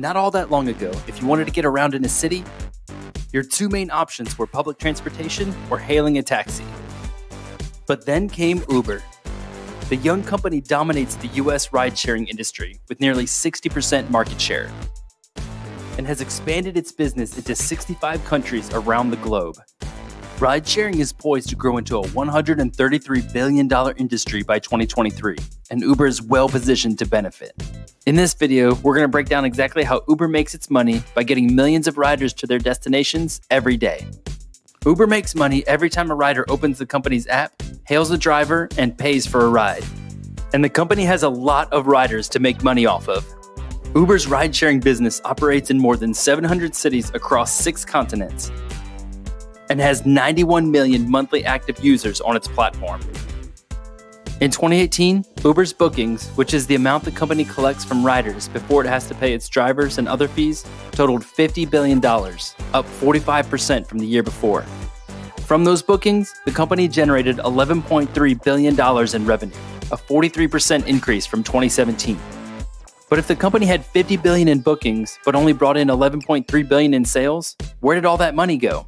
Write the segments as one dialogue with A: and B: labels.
A: Not all that long ago, if you wanted to get around in a city, your two main options were public transportation or hailing a taxi. But then came Uber. The young company dominates the US ride sharing industry with nearly 60% market share and has expanded its business into 65 countries around the globe. Ride sharing is poised to grow into a $133 billion industry by 2023, and Uber is well positioned to benefit. In this video, we're going to break down exactly how Uber makes its money by getting millions of riders to their destinations every day. Uber makes money every time a rider opens the company's app, hails a driver, and pays for a ride. And the company has a lot of riders to make money off of. Uber's ride sharing business operates in more than 700 cities across six continents and has 91 million monthly active users on its platform. In 2018, Uber's bookings, which is the amount the company collects from riders before it has to pay its drivers and other fees, totaled $50 billion, up 45% from the year before. From those bookings, the company generated $11.3 billion in revenue, a 43% increase from 2017. But if the company had 50 billion in bookings but only brought in 11.3 billion in sales, where did all that money go?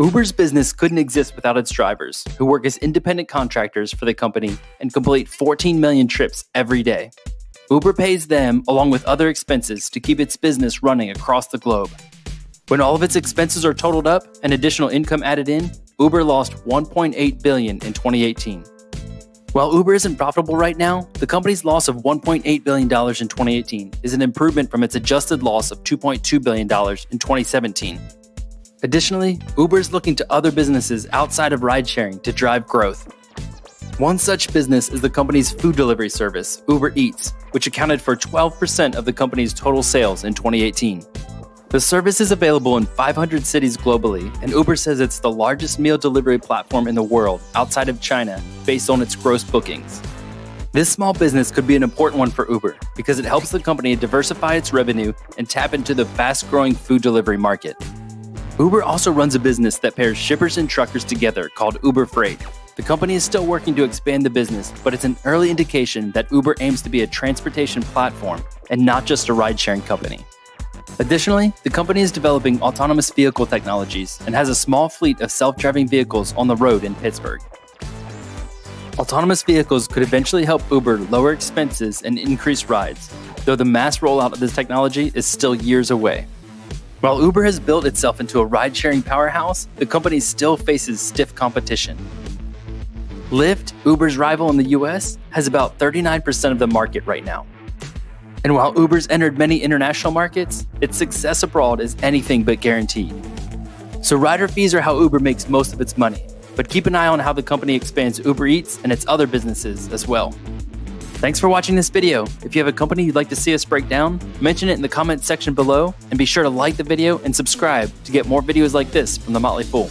A: Uber's business couldn't exist without its drivers, who work as independent contractors for the company and complete 14 million trips every day. Uber pays them along with other expenses to keep its business running across the globe. When all of its expenses are totaled up and additional income added in, Uber lost 1.8 billion in 2018. While Uber isn't profitable right now, the company's loss of $1.8 billion in 2018 is an improvement from its adjusted loss of $2.2 billion in 2017. Additionally, Uber is looking to other businesses outside of ride sharing to drive growth. One such business is the company's food delivery service, Uber Eats, which accounted for 12% of the company's total sales in 2018. The service is available in 500 cities globally, and Uber says it's the largest meal delivery platform in the world outside of China based on its gross bookings. This small business could be an important one for Uber because it helps the company diversify its revenue and tap into the fast growing food delivery market. Uber also runs a business that pairs shippers and truckers together called Uber Freight. The company is still working to expand the business, but it's an early indication that Uber aims to be a transportation platform and not just a ride sharing company. Additionally, the company is developing autonomous vehicle technologies and has a small fleet of self driving vehicles on the road in Pittsburgh. Autonomous vehicles could eventually help Uber lower expenses and increase rides, though the mass rollout of this technology is still years away. While Uber has built itself into a ride sharing powerhouse, the company still faces stiff competition. Lyft, Uber's rival in the US, has about 39% of the market right now. And while Uber's entered many international markets, its success abroad is anything but guaranteed. So, rider fees are how Uber makes most of its money, but keep an eye on how the company expands Uber Eats and its other businesses as well. Thanks for watching this video. If you have a company you'd like to see us break down, mention it in the comments section below, and be sure to like the video and subscribe to get more videos like this from The Motley Fool.